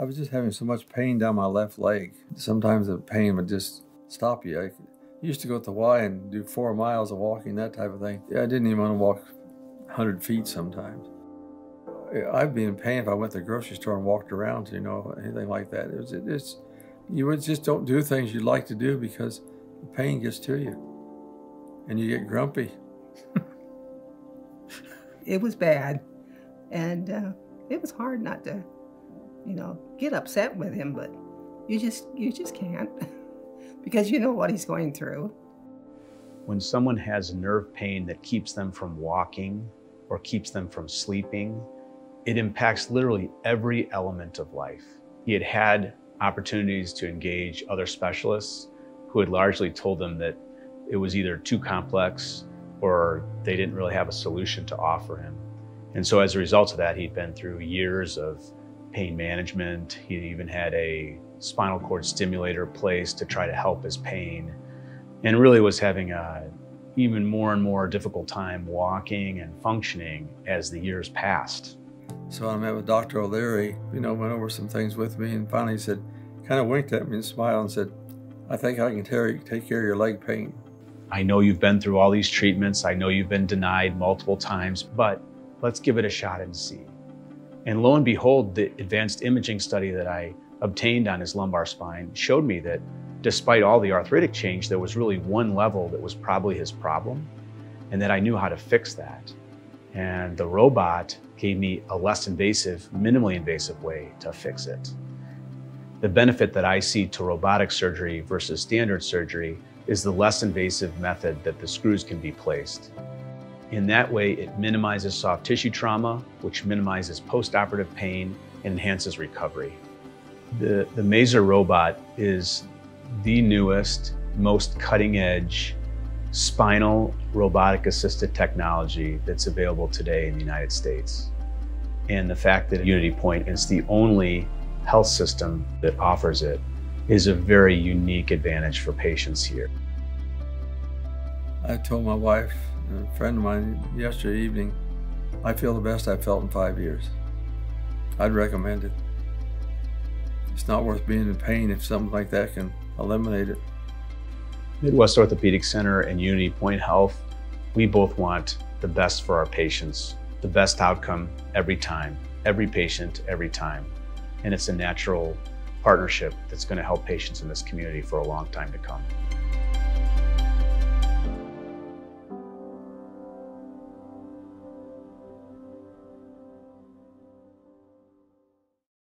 I was just having so much pain down my left leg. Sometimes the pain would just stop you. I used to go to the Y and do four miles of walking, that type of thing. Yeah, I didn't even want to walk 100 feet sometimes. I'd be in pain if I went to the grocery store and walked around, you know, anything like that. It was, it, it's, you just don't do things you'd like to do because the pain gets to you and you get grumpy. it was bad. And uh, it was hard not to, you know, get upset with him, but you just, you just can't because you know what he's going through. When someone has nerve pain that keeps them from walking or keeps them from sleeping, it impacts literally every element of life. He had had opportunities to engage other specialists who had largely told them that it was either too complex or they didn't really have a solution to offer him. And so as a result of that, he'd been through years of pain management. He even had a spinal cord stimulator placed to try to help his pain and really was having a even more and more difficult time walking and functioning as the years passed. So I met with Dr. O'Leary, you know, went over some things with me and finally said, kind of winked at me and smiled and said, I think I can take care of your leg pain. I know you've been through all these treatments. I know you've been denied multiple times, but let's give it a shot and see. And lo and behold, the advanced imaging study that I obtained on his lumbar spine showed me that despite all the arthritic change, there was really one level that was probably his problem, and that I knew how to fix that. And the robot gave me a less invasive, minimally invasive way to fix it. The benefit that I see to robotic surgery versus standard surgery is the less invasive method that the screws can be placed. In that way, it minimizes soft tissue trauma, which minimizes postoperative pain and enhances recovery. The, the Mazor robot is the newest, most cutting edge spinal robotic assisted technology that's available today in the United States. And the fact that UnityPoint is the only health system that offers it is a very unique advantage for patients here. I told my wife a friend of mine yesterday evening, I feel the best I've felt in five years. I'd recommend it. It's not worth being in pain if something like that can eliminate it. Midwest Orthopedic Center and UnityPoint Health, we both want the best for our patients, the best outcome every time, every patient, every time. And it's a natural partnership that's going to help patients in this community for a long time to come.